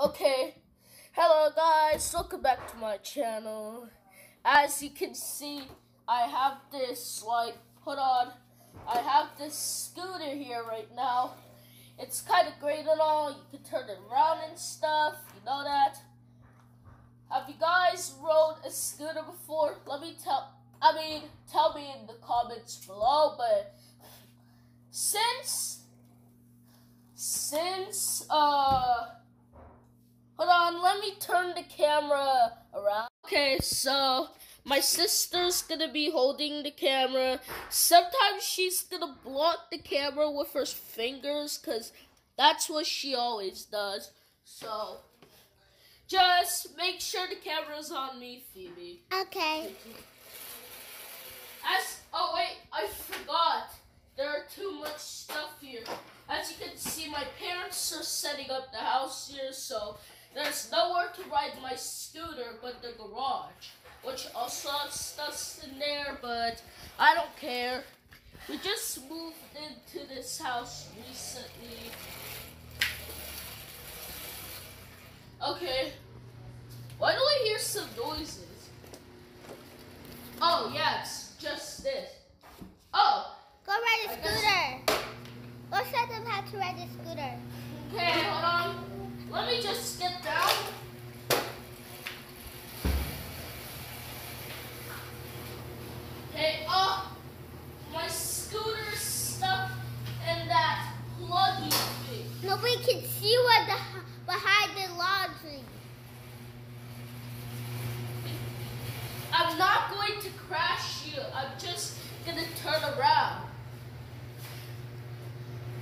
Okay, hello guys, welcome back to my channel. As you can see, I have this, like, hold on, I have this scooter here right now. It's kind of great and all, you can turn it around and stuff, you know that. Have you guys rode a scooter before? Let me tell, I mean, tell me in the comments below, but since, since, uh, Hold on, let me turn the camera around. Okay, so my sister's gonna be holding the camera. Sometimes she's gonna block the camera with her fingers because that's what she always does. So just make sure the camera's on me, Phoebe. Okay. As oh wait, I forgot. There are too much stuff here. As you can see, my parents are setting up the house here, so there's nowhere to ride my scooter but the garage, which also has stuff in there, but I don't care. We just moved into this house recently. Okay. Why do I hear some noises? Oh, yeah, it's just this. Oh, Go ride a I guess- scooter. Go show them how to ride a scooter. okay, hold on. Let me just get down. Okay, oh, my scooter's stuck in that pluggy thing. Nobody can see what the behind the laundry. I'm not going to crash you. I'm just gonna turn around.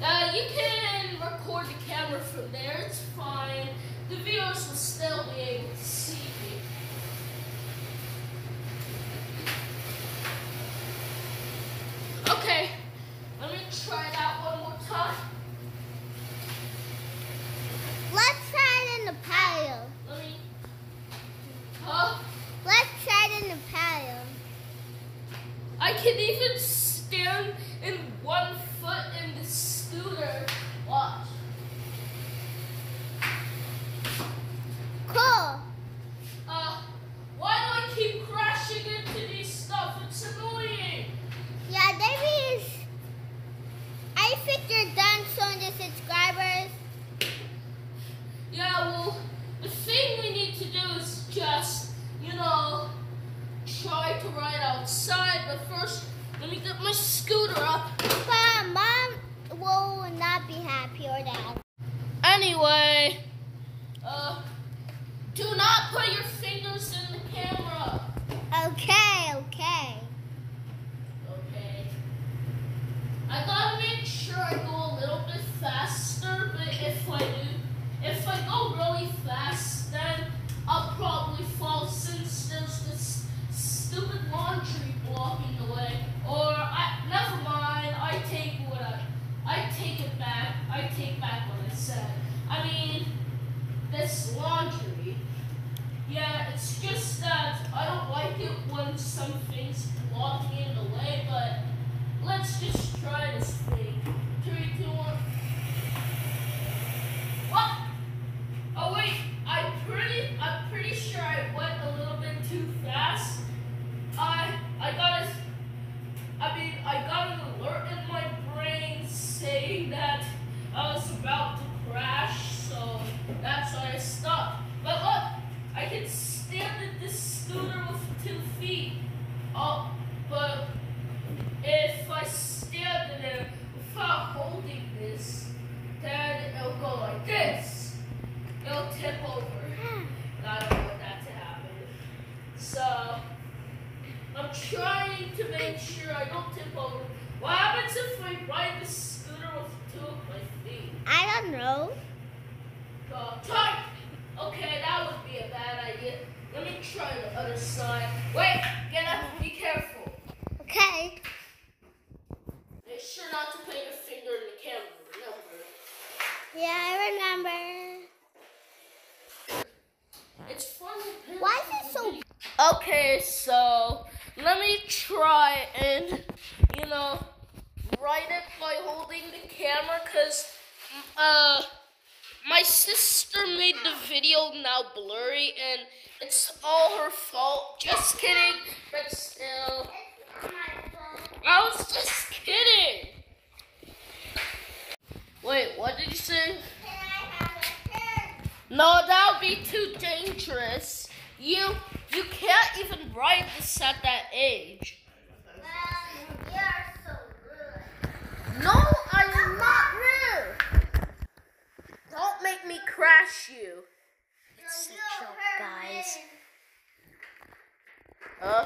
Uh, you can record the camera from there. It's fine. The viewers will still be able to see me. Okay, try that one more time. Let's try it in the patio. Let me. Huh? Let's try it in the patio. I can even stand in one foot in the scooter. Watch. Cool. Uh, why do I keep crashing into these stuff? It's annoying. Yeah, maybe it's. I think you're done showing the subscribers. Yeah, well, the thing we need to do is just, you know, try to ride outside. But first, let me get my scooter up. But mom will not be happy or dad. Anyway, uh, do not put your fingers in the camera. Okay, okay. Okay. I gotta make sure I go a little bit faster, but if I do, if I go really fast, then I'll probably fall since there's this stupid laundry blocking the way. Or I never mind. I take what I, I take it back. I take back what I mean, this laundry. Yeah, it's just that I don't like it when something's blocking in the way, but let's just try this thing. Three, two, one. What? Oh wait, I'm pretty I'm pretty sure I went a little bit too fast. I I got a I mean I got an alert in my brain saying that I was about to crash, so that's why I stopped. But look, I can stand in this scooter with two feet. Oh, but if I stand in it without holding this, then it'll go like this. It'll tip over. And I don't want that to happen. So, I'm trying to make sure I don't tip over. What happens if I ride the scooter with two? I don't know. Try. Okay, that would be a bad idea. Let me try the other side. Wait, get up. Be careful. Okay. Make sure not to put your finger in the camera. Remember. Yeah, I remember. It's funny. Why is it so. Okay, so let me try and you know write it by holding the camera, cause uh My sister made the video now blurry, and it's all her fault. Just kidding, but still. I was just kidding. Wait, what did you say? No, that would be too dangerous. You you can't even ride this at that age. Huh?